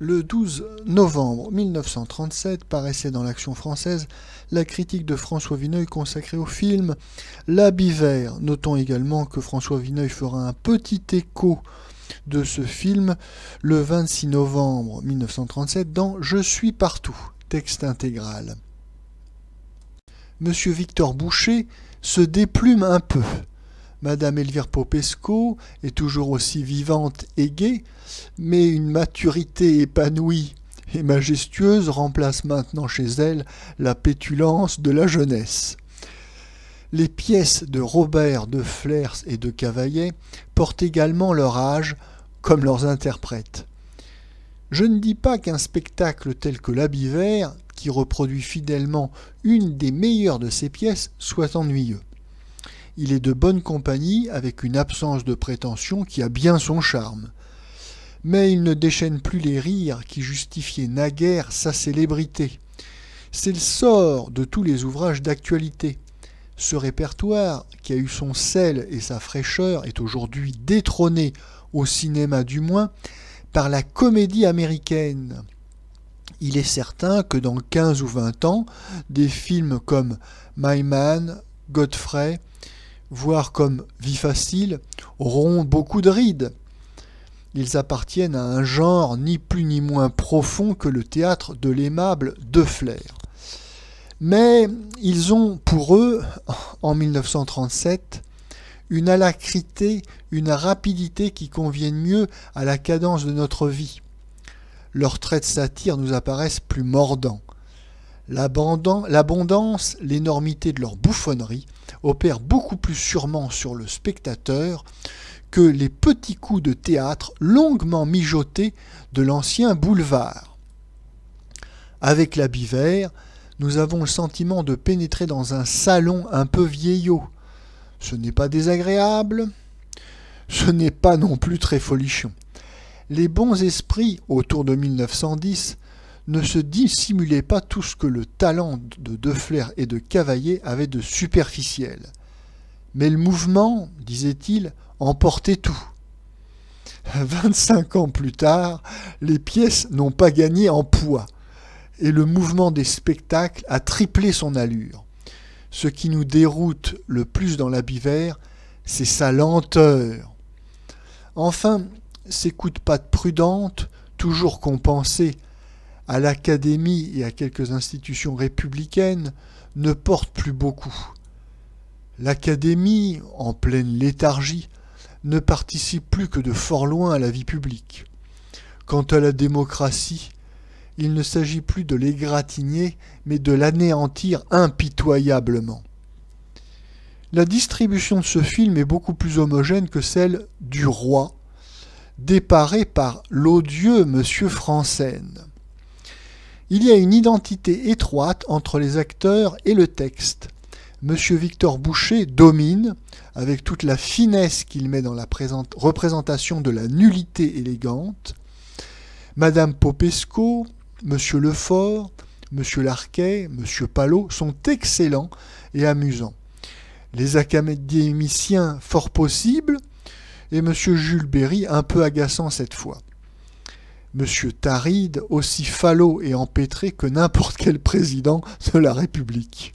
Le 12 novembre 1937 paraissait dans l'Action française la critique de François Vineuil consacrée au film L'habit vert. Notons également que François Vineuil fera un petit écho de ce film le 26 novembre 1937 dans Je suis partout, texte intégral. Monsieur Victor Boucher se déplume un peu. Madame Elvire Popesco est toujours aussi vivante et gaie, mais une maturité épanouie et majestueuse remplace maintenant chez elle la pétulance de la jeunesse. Les pièces de Robert de Flers et de Cavaillet portent également leur âge, comme leurs interprètes. Je ne dis pas qu'un spectacle tel que L'Habit vert, qui reproduit fidèlement une des meilleures de ces pièces, soit ennuyeux il est de bonne compagnie avec une absence de prétention qui a bien son charme. Mais il ne déchaîne plus les rires qui justifiaient naguère sa célébrité. C'est le sort de tous les ouvrages d'actualité. Ce répertoire, qui a eu son sel et sa fraîcheur, est aujourd'hui détrôné, au cinéma du moins, par la comédie américaine. Il est certain que dans 15 ou 20 ans, des films comme My Man, Godfrey, voire comme vie facile, auront beaucoup de rides. Ils appartiennent à un genre ni plus ni moins profond que le théâtre de l'aimable de Flair. Mais ils ont pour eux, en 1937, une alacrité, une rapidité qui conviennent mieux à la cadence de notre vie. Leurs traits de satire nous apparaissent plus mordants. L'abondance, l'énormité de leur bouffonnerie opèrent beaucoup plus sûrement sur le spectateur que les petits coups de théâtre longuement mijotés de l'ancien boulevard. Avec l'habit vert, nous avons le sentiment de pénétrer dans un salon un peu vieillot. Ce n'est pas désagréable, ce n'est pas non plus très folichon. Les bons esprits, autour de 1910, ne se dissimulait pas tout ce que le talent de Defler et de Cavaillé avait de superficiel. Mais le mouvement, disait-il, emportait tout. Vingt-cinq ans plus tard, les pièces n'ont pas gagné en poids, et le mouvement des spectacles a triplé son allure. Ce qui nous déroute le plus dans l'habit vert, c'est sa lenteur. Enfin, ces coups de patte prudentes, toujours compensés à l'Académie et à quelques institutions républicaines ne porte plus beaucoup. L'Académie, en pleine léthargie, ne participe plus que de fort loin à la vie publique. Quant à la démocratie, il ne s'agit plus de l'égratigner, mais de l'anéantir impitoyablement. La distribution de ce film est beaucoup plus homogène que celle du roi, déparé par l'odieux monsieur Francène. Il y a une identité étroite entre les acteurs et le texte. Monsieur Victor Boucher domine, avec toute la finesse qu'il met dans la représentation de la nullité élégante. Madame Popesco, Monsieur Lefort, Monsieur Larquet, Monsieur Palot sont excellents et amusants. Les académiciens fort possibles et Monsieur Jules Berry un peu agaçant cette fois. Monsieur Taride aussi falot et empêtré que n'importe quel président de la République.